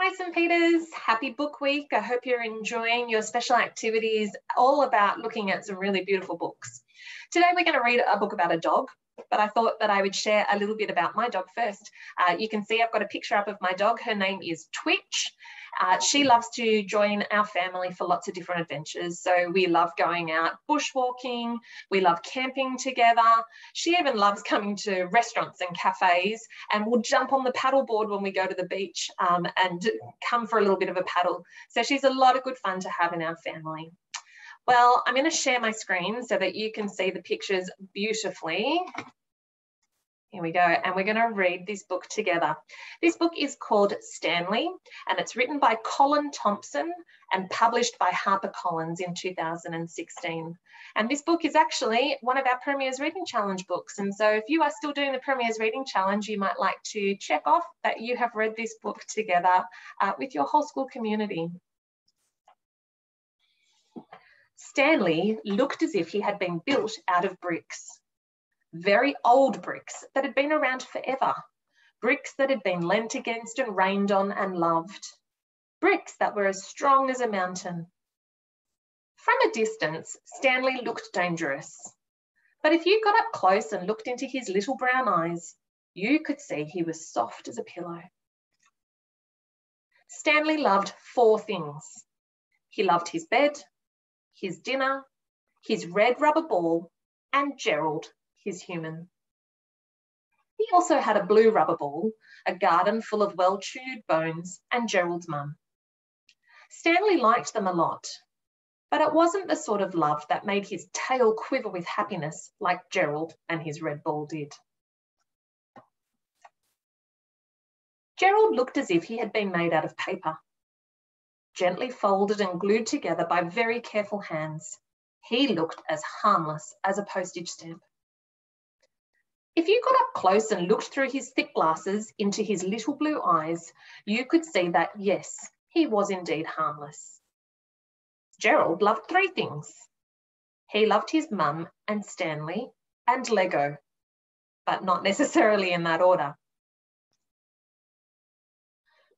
Hi, St. Peters. Happy Book Week. I hope you're enjoying your special activities, all about looking at some really beautiful books. Today, we're going to read a book about a dog, but I thought that I would share a little bit about my dog first. Uh, you can see I've got a picture up of my dog. Her name is Twitch. Uh, she loves to join our family for lots of different adventures. So we love going out bushwalking, we love camping together. She even loves coming to restaurants and cafes and will jump on the paddleboard when we go to the beach um, and come for a little bit of a paddle. So she's a lot of good fun to have in our family. Well, I'm going to share my screen so that you can see the pictures beautifully. Here we go. And we're going to read this book together. This book is called Stanley and it's written by Colin Thompson and published by HarperCollins in 2016. And this book is actually one of our Premier's Reading Challenge books. And so if you are still doing the Premier's Reading Challenge, you might like to check off that you have read this book together uh, with your whole school community. Stanley looked as if he had been built out of bricks very old bricks that had been around forever, bricks that had been leant against and rained on and loved, bricks that were as strong as a mountain. From a distance, Stanley looked dangerous. But if you got up close and looked into his little brown eyes, you could see he was soft as a pillow. Stanley loved four things. He loved his bed, his dinner, his red rubber ball, and Gerald, his human. He also had a blue rubber ball, a garden full of well-chewed bones, and Gerald's mum. Stanley liked them a lot, but it wasn't the sort of love that made his tail quiver with happiness like Gerald and his red ball did. Gerald looked as if he had been made out of paper. Gently folded and glued together by very careful hands, he looked as harmless as a postage stamp. If you got up close and looked through his thick glasses into his little blue eyes, you could see that, yes, he was indeed harmless. Gerald loved three things. He loved his mum and Stanley and Lego, but not necessarily in that order.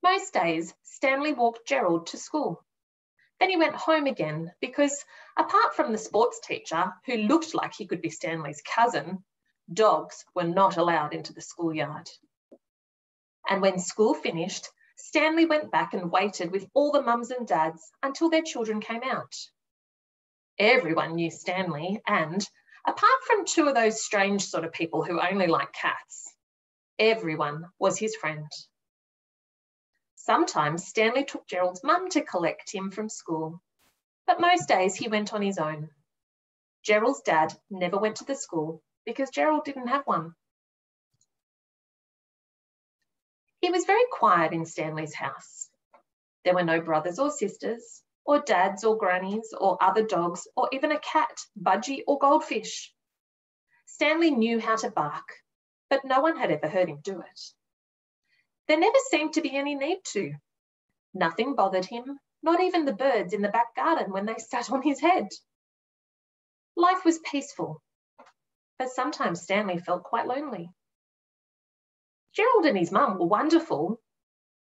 Most days, Stanley walked Gerald to school. Then he went home again because, apart from the sports teacher, who looked like he could be Stanley's cousin, dogs were not allowed into the schoolyard. And when school finished, Stanley went back and waited with all the mums and dads until their children came out. Everyone knew Stanley, and apart from two of those strange sort of people who only like cats, everyone was his friend. Sometimes Stanley took Gerald's mum to collect him from school, but most days he went on his own. Gerald's dad never went to the school because Gerald didn't have one. He was very quiet in Stanley's house. There were no brothers or sisters, or dads or grannies, or other dogs, or even a cat, budgie, or goldfish. Stanley knew how to bark, but no one had ever heard him do it. There never seemed to be any need to. Nothing bothered him, not even the birds in the back garden when they sat on his head. Life was peaceful but sometimes Stanley felt quite lonely. Gerald and his mum were wonderful,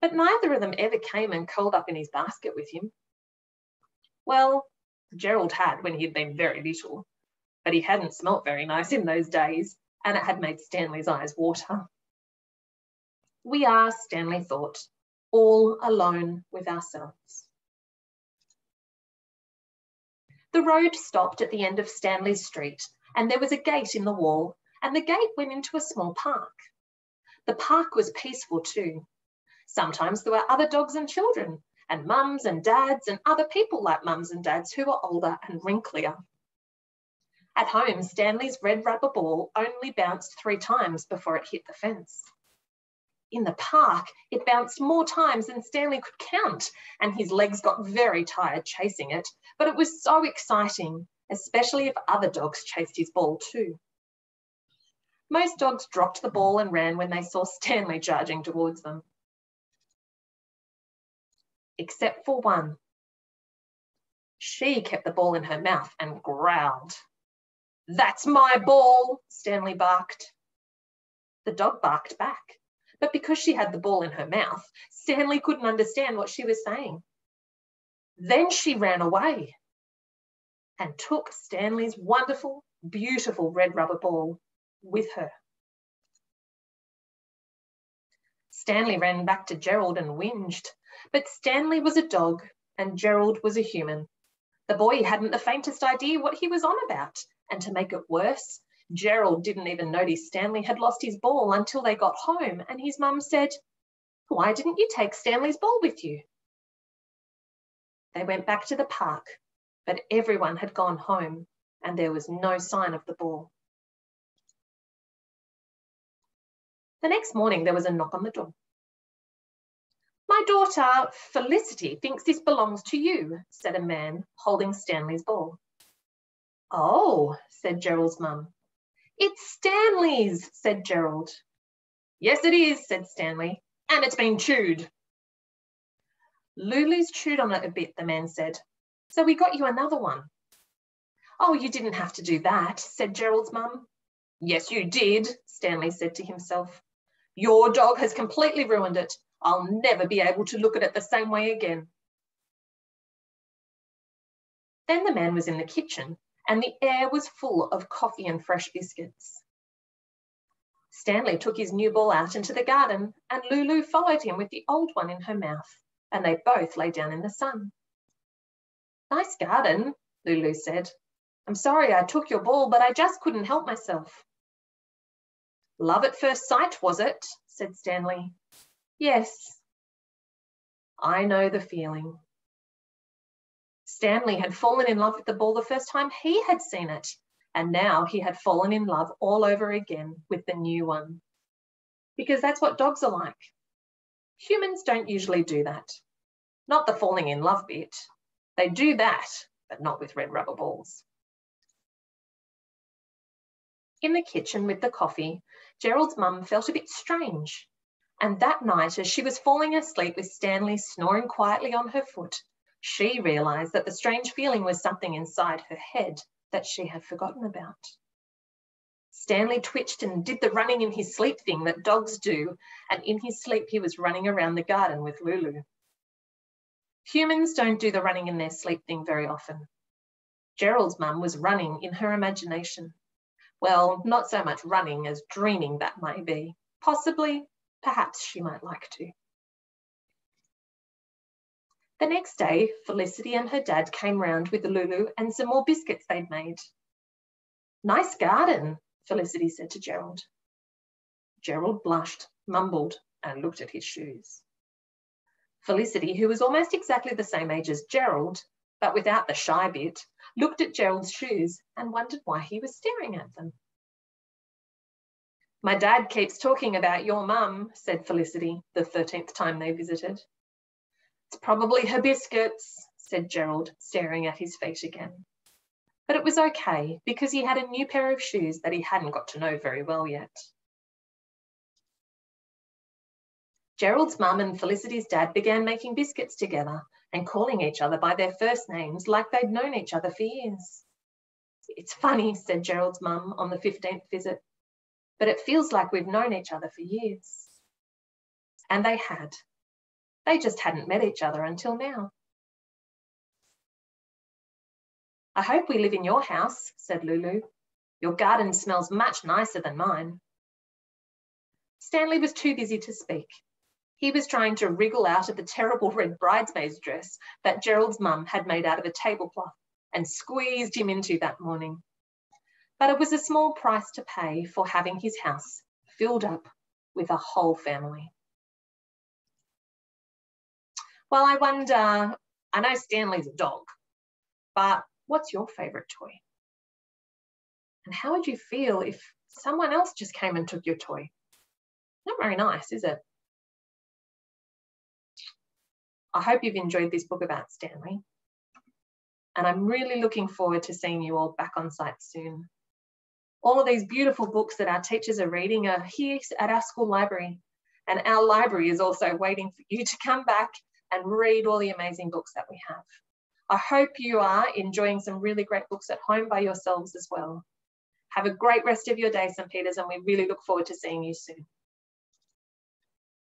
but neither of them ever came and curled up in his basket with him. Well, Gerald had when he had been very little, but he hadn't smelt very nice in those days, and it had made Stanley's eyes water. We are, Stanley thought, all alone with ourselves. The road stopped at the end of Stanley Street and there was a gate in the wall, and the gate went into a small park. The park was peaceful too. Sometimes there were other dogs and children, and mums and dads and other people like mums and dads who were older and wrinklier. At home, Stanley's red rubber ball only bounced three times before it hit the fence. In the park, it bounced more times than Stanley could count, and his legs got very tired chasing it, but it was so exciting especially if other dogs chased his ball too. Most dogs dropped the ball and ran when they saw Stanley charging towards them. Except for one. She kept the ball in her mouth and growled. That's my ball, Stanley barked. The dog barked back, but because she had the ball in her mouth, Stanley couldn't understand what she was saying. Then she ran away and took Stanley's wonderful, beautiful red rubber ball with her. Stanley ran back to Gerald and whinged, but Stanley was a dog and Gerald was a human. The boy hadn't the faintest idea what he was on about, and to make it worse, Gerald didn't even notice Stanley had lost his ball until they got home and his mum said, Why didn't you take Stanley's ball with you? They went back to the park, but everyone had gone home and there was no sign of the ball. The next morning, there was a knock on the door. My daughter, Felicity, thinks this belongs to you, said a man holding Stanley's ball. Oh, said Gerald's mum. It's Stanley's, said Gerald. Yes, it is, said Stanley, and it's been chewed. Lulu's chewed on it a bit, the man said. So we got you another one. Oh, you didn't have to do that, said Gerald's mum. Yes, you did, Stanley said to himself. Your dog has completely ruined it. I'll never be able to look at it the same way again. Then the man was in the kitchen and the air was full of coffee and fresh biscuits. Stanley took his new ball out into the garden and Lulu followed him with the old one in her mouth and they both lay down in the sun. Nice garden, Lulu said. I'm sorry I took your ball, but I just couldn't help myself. Love at first sight, was it? said Stanley. Yes. I know the feeling. Stanley had fallen in love with the ball the first time he had seen it, and now he had fallen in love all over again with the new one. Because that's what dogs are like. Humans don't usually do that. Not the falling in love bit. They do that, but not with red rubber balls. In the kitchen with the coffee, Gerald's mum felt a bit strange. And that night, as she was falling asleep with Stanley snoring quietly on her foot, she realised that the strange feeling was something inside her head that she had forgotten about. Stanley twitched and did the running in his sleep thing that dogs do, and in his sleep he was running around the garden with Lulu. Humans don't do the running in their sleep thing very often. Gerald's mum was running in her imagination. Well, not so much running as dreaming that may be. Possibly, perhaps she might like to. The next day, Felicity and her dad came round with the Lulu and some more biscuits they'd made. Nice garden, Felicity said to Gerald. Gerald blushed, mumbled, and looked at his shoes. Felicity, who was almost exactly the same age as Gerald, but without the shy bit, looked at Gerald's shoes and wondered why he was staring at them. My dad keeps talking about your mum, said Felicity, the 13th time they visited. It's probably her biscuits, said Gerald, staring at his feet again. But it was okay because he had a new pair of shoes that he hadn't got to know very well yet. Gerald's mum and Felicity's dad began making biscuits together and calling each other by their first names like they'd known each other for years. It's funny, said Gerald's mum on the 15th visit, but it feels like we've known each other for years. And they had. They just hadn't met each other until now. I hope we live in your house, said Lulu. Your garden smells much nicer than mine. Stanley was too busy to speak he was trying to wriggle out of the terrible red bridesmaid's dress that Gerald's mum had made out of a tablecloth and squeezed him into that morning. But it was a small price to pay for having his house filled up with a whole family. Well, I wonder, I know Stanley's a dog, but what's your favourite toy? And how would you feel if someone else just came and took your toy? Not very nice, is it? I hope you've enjoyed this book about Stanley. And I'm really looking forward to seeing you all back on site soon. All of these beautiful books that our teachers are reading are here at our school library. And our library is also waiting for you to come back and read all the amazing books that we have. I hope you are enjoying some really great books at home by yourselves as well. Have a great rest of your day, St. Peters, and we really look forward to seeing you soon.